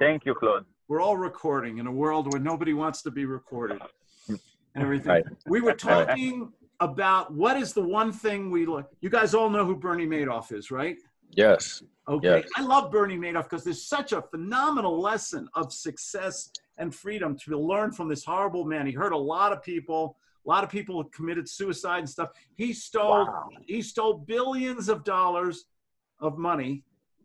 Thank you, Claude. We're all recording in a world where nobody wants to be recorded and everything. Right. We were talking about what is the one thing we look. You guys all know who Bernie Madoff is, right? Yes. Okay. Yes. I love Bernie Madoff because there's such a phenomenal lesson of success and freedom to learn from this horrible man. He hurt a lot of people. A lot of people committed suicide and stuff. He stole wow. he stole billions of dollars of money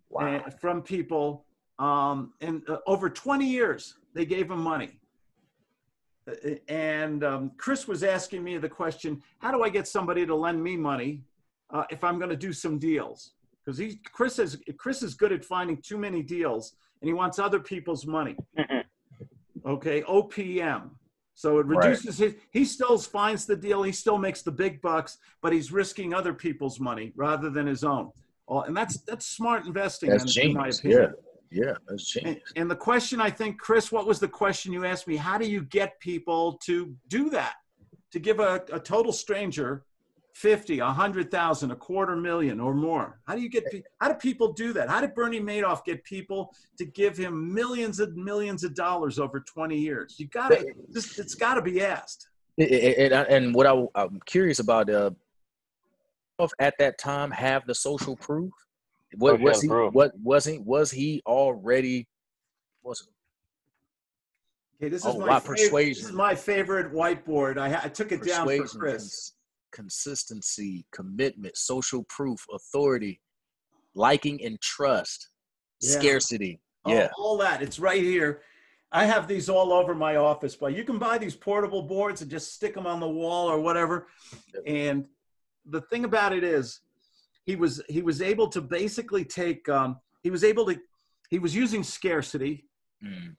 Wow. uh, from people. Um, and uh, over 20 years, they gave him money. Uh, And um, Chris was asking me the question, how do I get somebody to lend me money uh, if I'm going to do some deals? Because he, Chris is Chris is good at finding too many deals, and he wants other people's money. Okay, OPM. So it Right. reduces his. He still finds the deal. He still makes the big bucks, but he's risking other people's money rather than his own. Oh, and that's that's smart investing, That's in, in my genius. opinion. Yeah. Yeah. That's And, and the question, I think, Chris, what was the question you asked me? How do you get people to do that? To give a, a total stranger 50, a 100,000, a quarter million or more? How do you get, how do people do that? How did Bernie Madoff get people to give him millions and millions of dollars over 20 years? You gotta, just, it's gotta be asked. And, and, what I, I'm curious about, uh, at that time have the social proof. What oh, was he? proof. What was he? Was he already? Was Okay, this is Oh, my wow, favorite, this is my favorite whiteboard. I, I took it down for Chris. cons- consistency, commitment, social proof, authority, liking and trust, Yeah. scarcity. all, Yeah. all that. It's right here. I have these all over my office, but you can buy these portable boards and just stick them on the wall or whatever. And the thing about it is, he was he was able to basically take. Um, he was able to. He was using scarcity. Mm.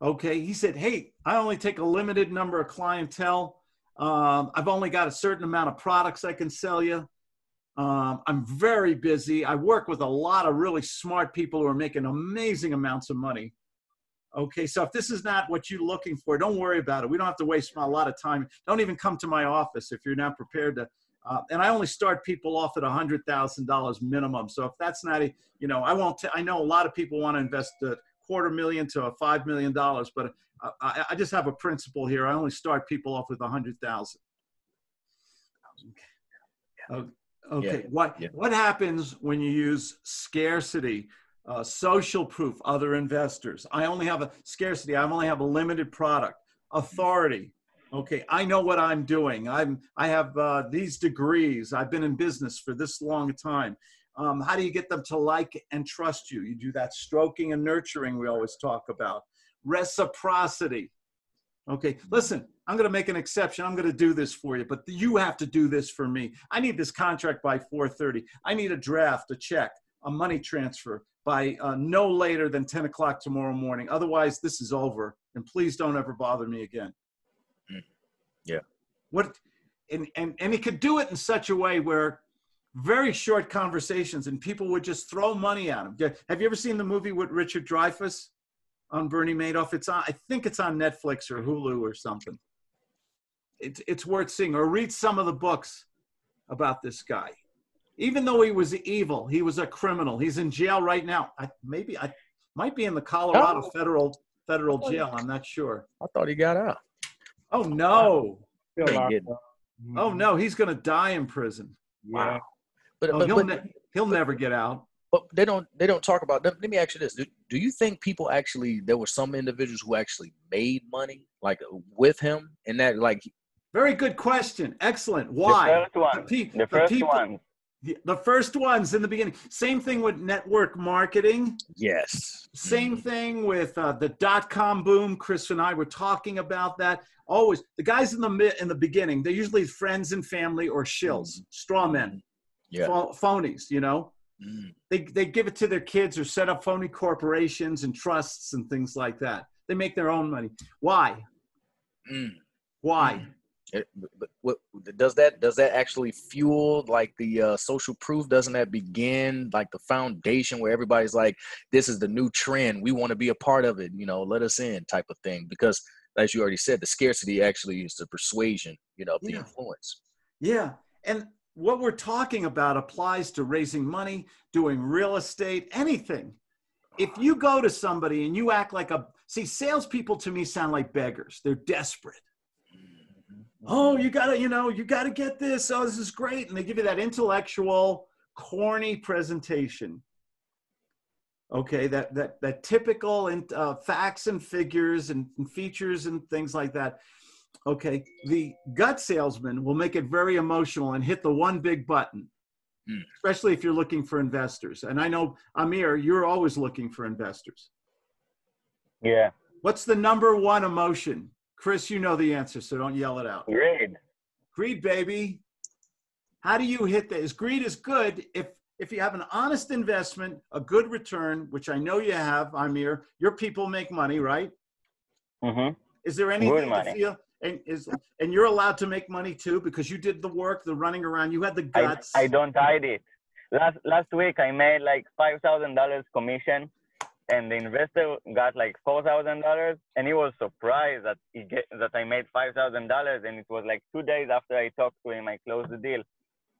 Okay, he said, "Hey, I only take a limited number of clientele. Um, I've only got a certain amount of products I can sell you. Um, I'm very busy. I work with a lot of really smart people who are making amazing amounts of money. Okay, so if this is not what you're looking for, don't worry about it. We don't have to waste a lot of time. Don't even come to my office if you're not prepared to. Uh, and I only start people off at hundred thousand dollars minimum. So if that's not a, you know, I won't. T- I know a lot of people want to invest a quarter million to a five million dollars, but I, I, I just have a principle here. I only start people off with a hundred thousand. Okay. Okay. What Yeah. what happens when you use scarcity, uh, social proof, other investors? I only have a scarcity. I only have a limited product. Authority. Okay, I know what I'm doing. I'm I have uh, these degrees. I've been in business for this long time. Um, how do you get them to like and trust you? You do that stroking and nurturing we always talk about. Reciprocity. Okay, listen, I'm going to make an exception. I'm going to do this for you, but you have to do this for me. I need this contract by 4:30. I need a draft, a check, a money transfer by uh, no later than 10 o'clock tomorrow morning. Otherwise, this is over. And please don't ever bother me again. Yeah. What? And and and he could do it in such a way where very short conversations and people would just throw money at him. Have you ever seen the movie with Richard Dreyfuss on Bernie Madoff? It's on. I think it's on Netflix or Hulu or something. It's it's worth seeing or read some of the books about this guy. Even though he was evil, he was a criminal. He's in jail right now. I maybe I might be in the Colorado Oh. federal federal oh, jail. I'm not sure. I thought he got out. Oh no. Still Ain't locked getting- up. Oh mm-hmm. no, he's gonna die in prison. Yeah. But, Oh, but, he'll, but, ne- he'll never get out. but they don't they don't talk about let, let me ask you this do, do you think people actually there were some individuals who actually made money like with him and that like Very good question. Excellent. Why? The first one. The, pe- The the first people- one. The, the first ones in the beginning. Same thing with network marketing. yes Same Mhm. thing with uh, the dot com boom. Chris and I were talking about that. Always the guys in the mi- in the beginning. They're usually friends and family or shills, straw men, yeah pho- phonies. You know, Mm. they they give it to their kids or set up phony corporations and trusts and things like that. They make their own money. Why? Mm. Why? It, but- what does that does that actually fuel like the uh, social proof? Doesn't that begin like the foundation where everybody's like, "This is the new trend. We want to be a part of it. You know, let us in," type of thing. Because as you already said, the scarcity actually is the persuasion. You know, of the Yeah. influence. Yeah. And what we're talking about applies to raising money, doing real estate, anything. if you go to somebody and you act like a see salespeople to me sound like beggars. They're desperate. Oh, you gotta, you know, you gotta get this. Oh, this is great, and they give you that intellectual, corny presentation. Okay, that that that typical and uh, facts and figures and, and features and things like that. Okay, the gut salesman will make it very emotional and hit the one big button mm. especially if you're looking for investors. And I know, Amir, you're always looking for investors. Yeah. What's the number one emotion? Chris, you know the answer, so don't yell it out. Greed. Greed, baby. How do you hit that? Is greed is good if if you have an honest investment, a good return, which I know you have, Amir. Your people make money, right? Mm-hmm. Is there anything you feel? and is and you're allowed to make money too because you did the work, the running around. You had the guts. I, I don't hide it. Last last week I made like five thousand dollars commission, and the investor got like four thousand dollars, and he was surprised that he get that I made five thousand dollars, and it was like two days after I talked to him, I closed the deal,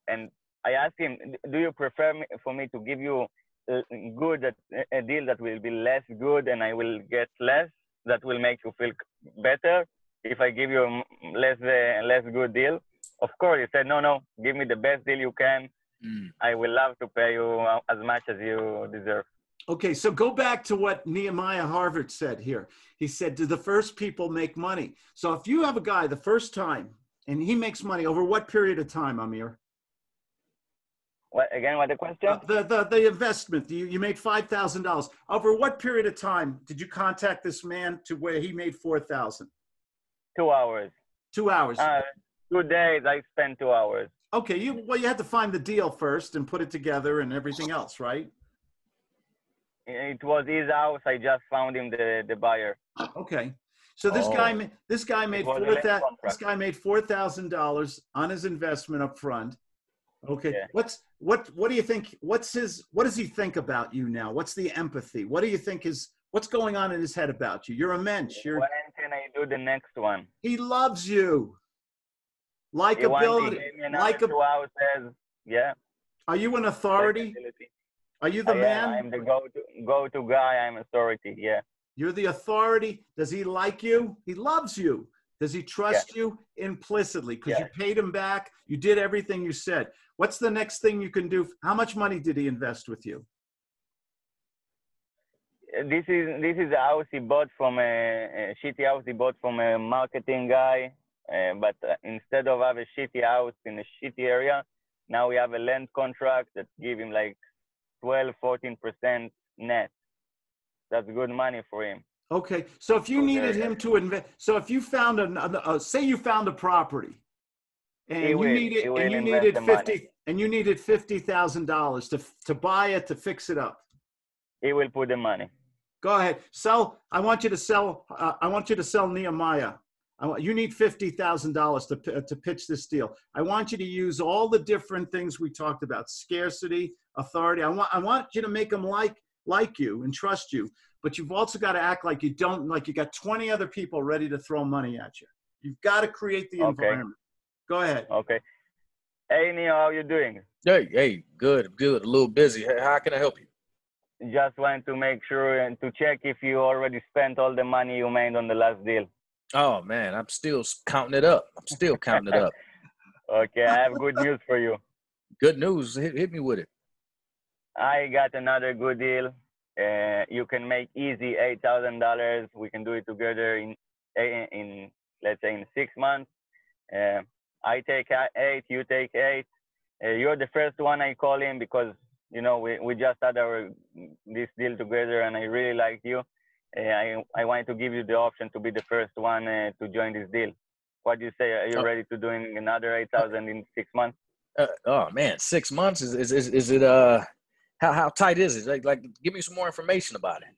and I asked him, "Do you prefer me, for me to give you a good a deal that will be less good, and I will get less that will make you feel better?" if I give you a less uh, less good deal? Of course, he said, no, no, give me the best deal you can. Mm. I will love to pay you as much as you deserve. Okay, so go back to what Nehemiah Harvard said here. He said, Do the first people make money? So if you have a guy the first time and he makes money over what period of time, Amir? What again? What the question? Uh, the, the the investment. You you made five thousand dollars. Over what period of time did you contact this man to where he made four thousand? Two hours. Two hours. Uh, two days. I spent two hours. Okay. You well, you had to find the deal first and put it together and everything else, right? It was his house. I just found him the the buyer. Okay. So this oh. guy, this guy made four that this guy made four thousand dollars on his investment up front. Okay. Yeah. What's what what do you think? What's his what does he think about you now? What's the empathy? What do you think is what's going on in his head about you? You're a mensch. You're can I do the next one? He loves you. Like ability. Like a, houses. Yeah. Are you an authority? Are you the I man? I'm the go-to go-to guy. I'm authority. Yeah. You're the authority. Does he like you? He loves you. Does he trust yeah. you implicitly? Because yeah. you paid him back. You did everything you said. What's the next thing you can do? How much money did he invest with you? this is this is a house he bought from a, a shitty house he bought from a marketing guy. Uh, but uh, instead of have a shitty house in a shitty area, now we have a land contract that give him like 12, 14 percent net. That's good money for him. Okay, so if you so needed him to invest, so if you found a, uh, say you found a property, and you will, needed and you needed fifty money. and you needed fifty thousand dollars to to buy it to fix it up. He will put the money. Go ahead. Sell. I want you to sell. Uh, I want you to sell Nehemiah. Want, you need fifty thousand dollars to to pitch this deal. I want you to use all the different things we talked about: scarcity, authority. I want. I want you to make them like like you and trust you. But you've also got to act like you don't like you got twenty other people ready to throw money at you. You've got to create the okay. environment. Go ahead. Okay. Hey Neil, how you doing? Hey, hey, good, good. A little busy. How can I help you? just want to make sure and to check if you already spent all the money you made on the last deal. Oh man, I'm still counting it up. I'm still counting it up. okay, I have good news for you. Good news. Hit, hit me with it. I got another good deal. Uh, you can make easy eight thousand dollars. We can do it together in in let's say in six months. Uh, I take eight, you take eight. Uh, you're the first one I call in because you know, we, we just had our this deal together, and I really like you. Uh, I I wanted to give you the option to be the first one uh, to join this deal. What do you say? Are you oh. ready to doing another eight thousand in six months? Uh, oh man, six months is, is is is it uh how how tight is it? Like like give me some more information about it.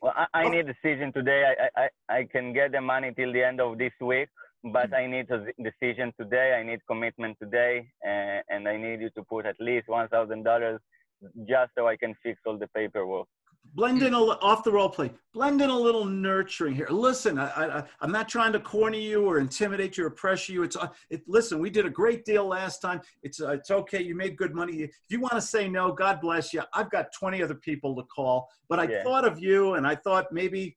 Well, I, I need a decision today. I, I I can get the money till the end of this week but mm-hmm. I need a decision today. I need commitment today, uh, and I need you to put at least one thousand dollars just so I can fix all the paperwork. Blend in a li- off the role play. Blend in a little nurturing here. Listen I, I i'm not trying to corner you or intimidate you or pressure you. It's uh, it, listen we did a great deal last time. It's uh, it's okay. You made good money. If you want to say no god bless you i've got 20 other people to call but i Yeah. thought of you and i thought maybe